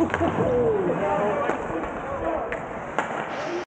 Uhul.